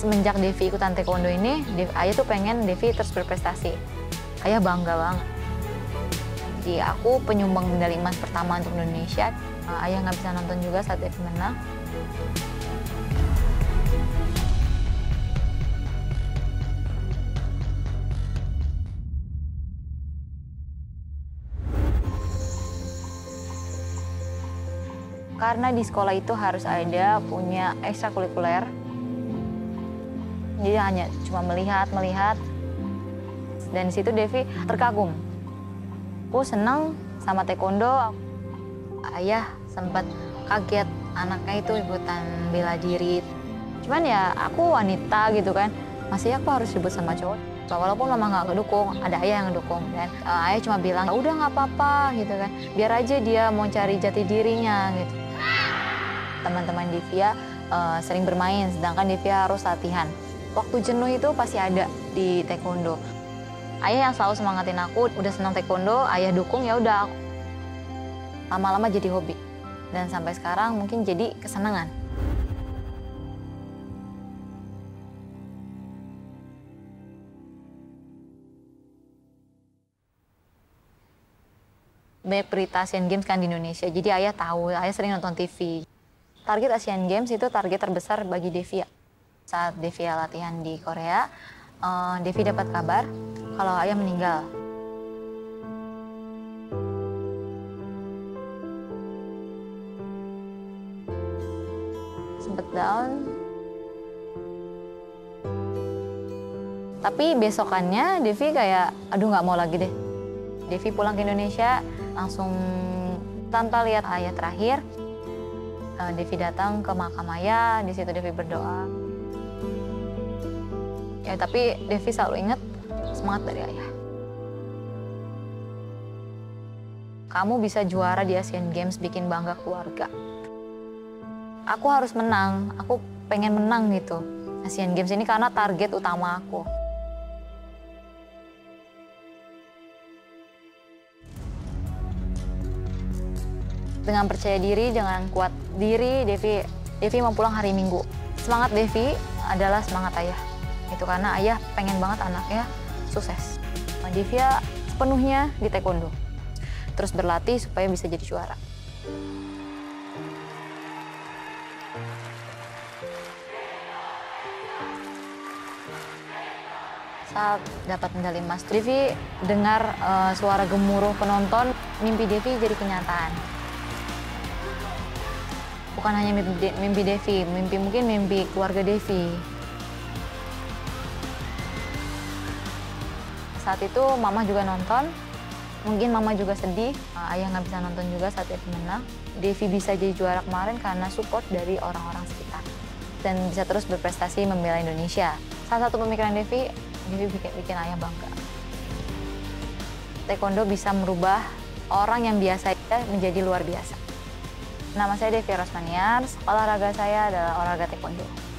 Semenjak Devi ikutan taekwondo ini, Dev- ayah tuh pengen Devi terus berprestasi. Ayah bangga banget. Jadi aku penyumbang medali emas pertama untuk Indonesia. Uh, ayah nggak bisa nonton juga saat Devi menang. Karena di sekolah itu harus ada punya ekstrakurikuler. Jadi hanya cuma melihat, melihat. Dan di situ Devi terkagum. Aku senang sama taekwondo. Ayah sempat kaget anaknya itu ikutan bela diri. Cuman ya aku wanita gitu kan. Masih aku harus ribut sama cowok. Walaupun mama nggak ngedukung, ada ayah yang ngedukung. Dan uh, ayah cuma bilang, udah nggak apa-apa gitu kan. Biar aja dia mau cari jati dirinya gitu teman-teman Devia uh, sering bermain, sedangkan Devia harus latihan. Waktu jenuh itu pasti ada di taekwondo. Ayah yang selalu semangatin aku, udah senang taekwondo, ayah dukung ya udah. Lama-lama jadi hobi dan sampai sekarang mungkin jadi kesenangan. Banyak berita Asian Games kan di Indonesia, jadi ayah tahu, ayah sering nonton TV. Target Asian Games itu target terbesar bagi Devia. Saat Devia latihan di Korea, uh, Devi dapat kabar kalau ayah meninggal. Sempet down. Tapi besokannya Devi kayak, aduh nggak mau lagi deh. Devi pulang ke Indonesia langsung tanpa lihat ayah terakhir, uh, Devi datang ke makam ayah, di situ Devi berdoa. Ya tapi Devi selalu ingat semangat dari ayah. Kamu bisa juara di Asian Games bikin bangga keluarga. Aku harus menang, aku pengen menang gitu. Asian Games ini karena target utama aku. dengan percaya diri, dengan kuat diri, Devi Devi mau pulang hari Minggu. Semangat Devi adalah semangat ayah. Itu karena ayah pengen banget anaknya sukses. Nah, sepenuhnya di taekwondo. Terus berlatih supaya bisa jadi juara. Saat dapat medali emas, Devi dengar uh, suara gemuruh penonton, mimpi Devi jadi kenyataan bukan hanya mimpi Devi, mimpi mungkin mimpi keluarga Devi. Saat itu mama juga nonton, mungkin mama juga sedih, ayah nggak bisa nonton juga saat Devi menang. Devi bisa jadi juara kemarin karena support dari orang-orang sekitar. Dan bisa terus berprestasi membela Indonesia. Salah satu pemikiran Devi, Devi bikin, bikin ayah bangga. Taekwondo bisa merubah orang yang biasa menjadi luar biasa. Nama saya Devi Rosmaniar, olahraga saya adalah olahraga taekwondo.